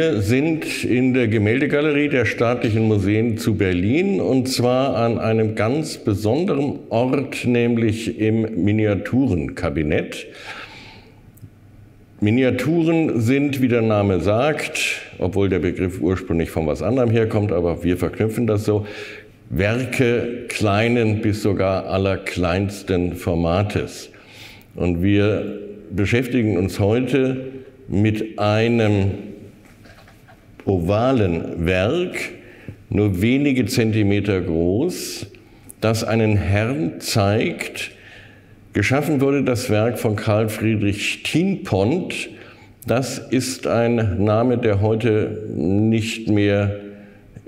Wir sind in der Gemäldegalerie der Staatlichen Museen zu Berlin und zwar an einem ganz besonderen Ort, nämlich im Miniaturenkabinett. Miniaturen sind, wie der Name sagt, obwohl der Begriff ursprünglich von was anderem herkommt, aber wir verknüpfen das so, Werke kleinen bis sogar allerkleinsten Formates. Und wir beschäftigen uns heute mit einem ovalen Werk, nur wenige Zentimeter groß, das einen Herrn zeigt. Geschaffen wurde das Werk von Karl Friedrich Thienpont. Das ist ein Name, der heute nicht mehr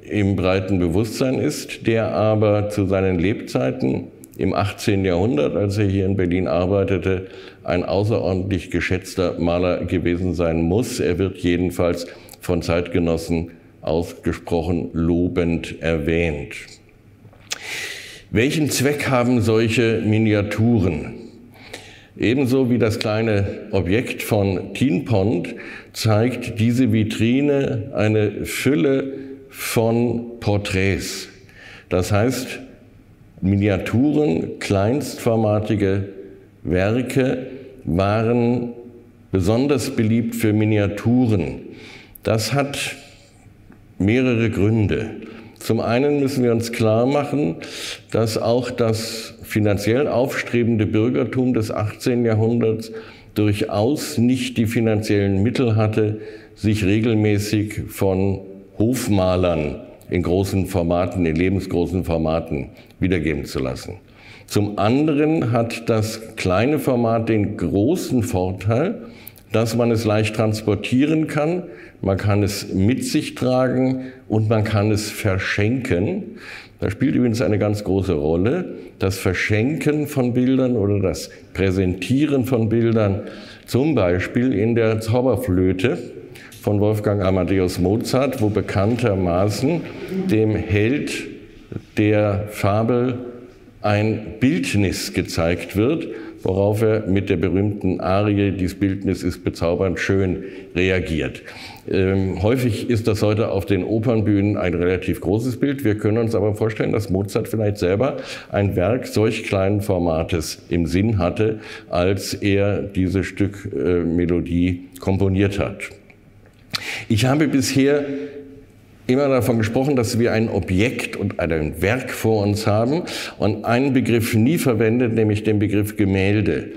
im breiten Bewusstsein ist, der aber zu seinen Lebzeiten im 18. Jahrhundert, als er hier in Berlin arbeitete, ein außerordentlich geschätzter Maler gewesen sein muss. Er wird jedenfalls von Zeitgenossen ausgesprochen lobend erwähnt. Welchen Zweck haben solche Miniaturen? Ebenso wie das kleine Objekt von Tienpont zeigt diese Vitrine eine Fülle von Porträts. Das heißt, Miniaturen, kleinstformatige Werke waren besonders beliebt für Miniaturen. Das hat mehrere Gründe. Zum einen müssen wir uns klar machen, dass auch das finanziell aufstrebende Bürgertum des 18. Jahrhunderts durchaus nicht die finanziellen Mittel hatte, sich regelmäßig von Hofmalern in großen Formaten, in lebensgroßen Formaten wiedergeben zu lassen. Zum anderen hat das kleine Format den großen Vorteil, dass man es leicht transportieren kann, man kann es mit sich tragen und man kann es verschenken. Da spielt übrigens eine ganz große Rolle das Verschenken von Bildern oder das Präsentieren von Bildern, zum Beispiel in der Zauberflöte von Wolfgang Amadeus Mozart, wo bekanntermaßen dem Held der Fabel ein Bildnis gezeigt wird, worauf er mit der berühmten Arie, dieses Bildnis ist bezaubernd schön, reagiert. Ähm, häufig ist das heute auf den Opernbühnen ein relativ großes Bild. Wir können uns aber vorstellen, dass Mozart vielleicht selber ein Werk solch kleinen Formates im Sinn hatte, als er dieses Stück äh, Melodie komponiert hat. Ich habe bisher immer davon gesprochen, dass wir ein Objekt und ein Werk vor uns haben und einen Begriff nie verwendet, nämlich den Begriff Gemälde.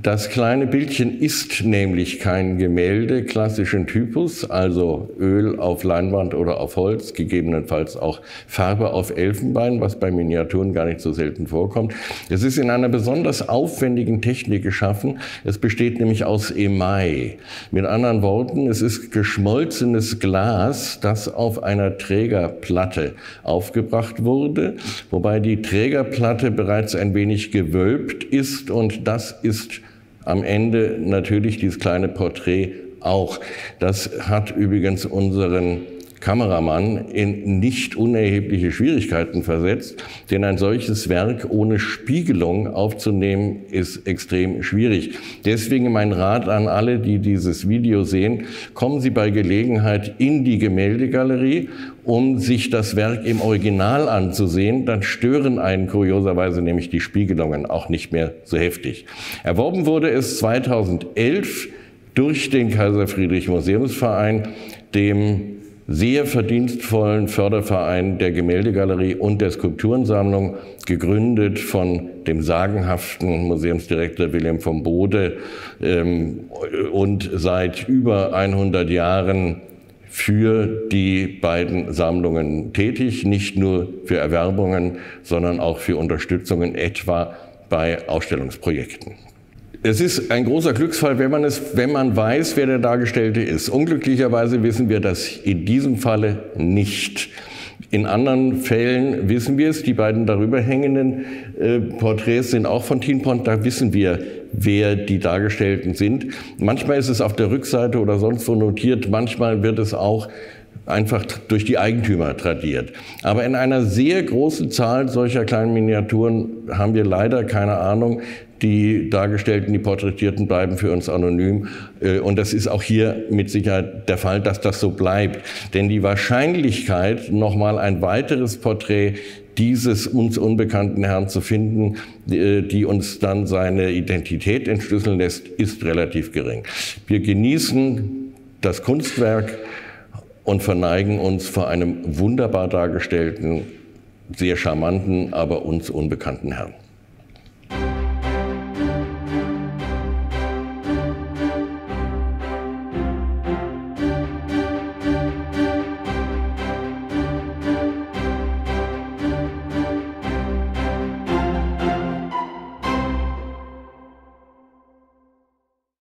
Das kleine Bildchen ist nämlich kein Gemälde klassischen Typus, also Öl auf Leinwand oder auf Holz, gegebenenfalls auch Farbe auf Elfenbein, was bei Miniaturen gar nicht so selten vorkommt. Es ist in einer besonders aufwendigen Technik geschaffen. Es besteht nämlich aus Emai. Mit anderen Worten, es ist geschmolzenes Glas, das auf einer Trägerplatte aufgebracht wurde, wobei die Trägerplatte bereits ein wenig gewölbt ist und das ist am Ende natürlich dieses kleine Porträt auch. Das hat übrigens unseren Kameramann in nicht unerhebliche Schwierigkeiten versetzt, denn ein solches Werk ohne Spiegelung aufzunehmen ist extrem schwierig. Deswegen mein Rat an alle, die dieses Video sehen, kommen Sie bei Gelegenheit in die Gemäldegalerie, um sich das Werk im Original anzusehen, dann stören einen kurioserweise nämlich die Spiegelungen auch nicht mehr so heftig. Erworben wurde es 2011 durch den Kaiser Friedrich Museumsverein, dem sehr verdienstvollen Förderverein der Gemäldegalerie und der Skulpturensammlung, gegründet von dem sagenhaften Museumsdirektor Wilhelm von Bode ähm, und seit über 100 Jahren für die beiden Sammlungen tätig, nicht nur für Erwerbungen, sondern auch für Unterstützungen etwa bei Ausstellungsprojekten. Es ist ein großer Glücksfall, wenn man, es, wenn man weiß, wer der Dargestellte ist. Unglücklicherweise wissen wir das in diesem Falle nicht. In anderen Fällen wissen wir es. Die beiden darüber hängenden äh, Porträts sind auch von Tienpont. Da wissen wir, wer die Dargestellten sind. Manchmal ist es auf der Rückseite oder sonst wo notiert. Manchmal wird es auch einfach durch die Eigentümer tradiert. Aber in einer sehr großen Zahl solcher kleinen Miniaturen haben wir leider keine Ahnung. Die Dargestellten, die Porträtierten bleiben für uns anonym. Äh, und das ist auch hier mit Sicherheit der Fall, dass das so bleibt. Denn die Wahrscheinlichkeit, nochmal ein weiteres Porträt dieses uns unbekannten Herrn zu finden, äh, die uns dann seine Identität entschlüsseln lässt, ist relativ gering. Wir genießen das Kunstwerk und verneigen uns vor einem wunderbar dargestellten, sehr charmanten, aber uns unbekannten Herrn.